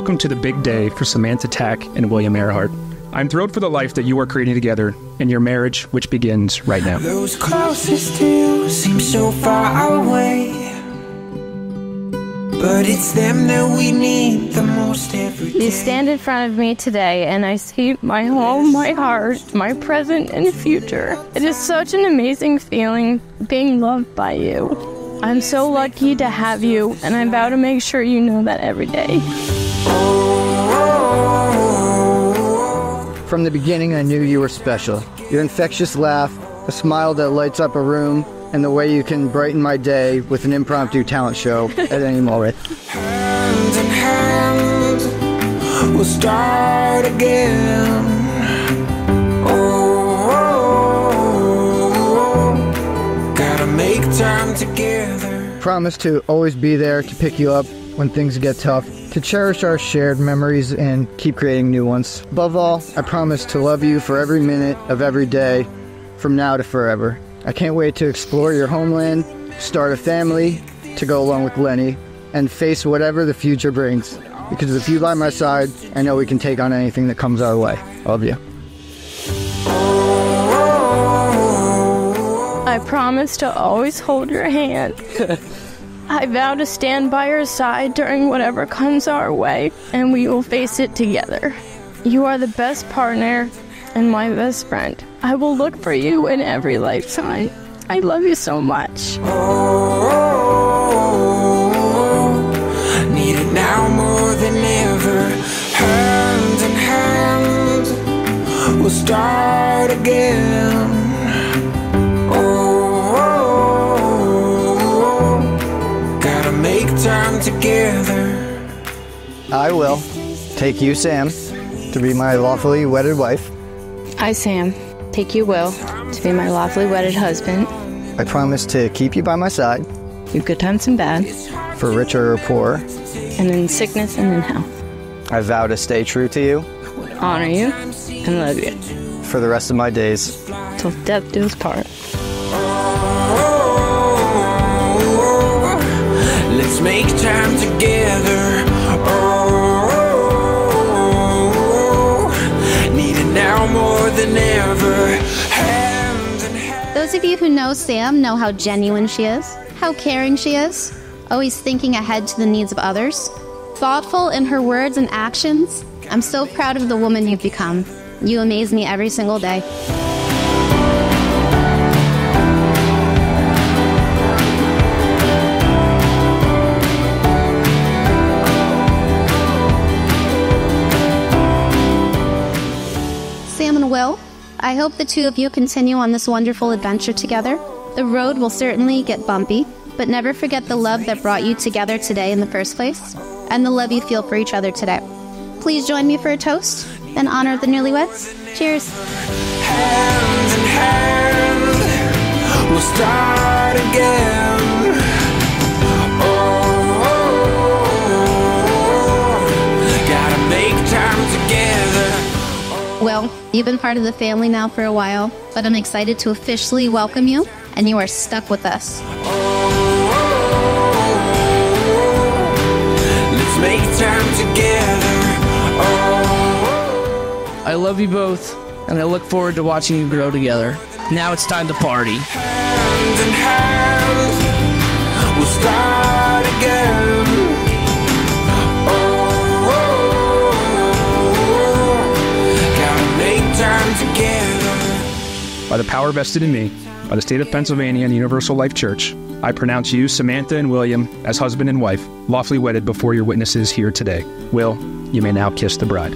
welcome to the big day for Samantha Tack and William Earhart. I'm thrilled for the life that you are creating together and your marriage, which begins right now. Those closest to you seem so far away. But it's them that we need the most every day. You stand in front of me today, and I see my home, my heart, my present, and future. It is such an amazing feeling being loved by you. I'm so lucky to have you, and I vow to make sure you know that every day. From the beginning, I knew you were special. Your infectious laugh, a smile that lights up a room, and the way you can brighten my day with an impromptu talent show at any moment. Hand in hand, we'll start again. Oh, gotta make time together. Promise to always be there to pick you up when things get tough, to cherish our shared memories and keep creating new ones. Above all, I promise to love you for every minute of every day, from now to forever. I can't wait to explore your homeland, start a family, to go along with Lenny, and face whatever the future brings. Because with you by my side, I know we can take on anything that comes our way. Love you. I promise to always hold your hand. I vow to stand by your side during whatever comes our way, and we will face it together. You are the best partner and my best friend. I will look for you in every lifetime. I love you so much. Oh, need it now more than ever. Hand in hand, we'll start again. Together. I will take you, Sam, to be my lawfully wedded wife. I, Sam, take you, Will, to be my lawfully wedded husband, I promise to keep you by my side, through good times and bad, for richer or poor. and in sickness and in health. I vow to stay true to you Honor you and love you for the rest of my days. till death do us part. Make time together. Oh, need it now more than ever. Those of you who know Sam know how genuine she is, how caring she is, always thinking ahead to the needs of others, thoughtful in her words and actions. I'm so proud of the woman you've become. You amaze me every single day. Will, I hope the two of you continue on this wonderful adventure together. The road will certainly get bumpy, but never forget the love that brought you together today in the first place, and the love you feel for each other today. Please join me for a toast in honor of the newlyweds. Cheers. hand hand, we'll start again. Together. Well, you've been part of the family now for a while, but I'm excited to officially welcome you, and you are stuck with us. Let's make time together. I love you both, and I look forward to watching you grow together. Now it's time to party. hand in hand, By the power vested in me by the state of Pennsylvania and Universal Life Church, I pronounce you, Samantha and William, as husband and wife, lawfully wedded before your witnesses here today. Will, you may now kiss the bride.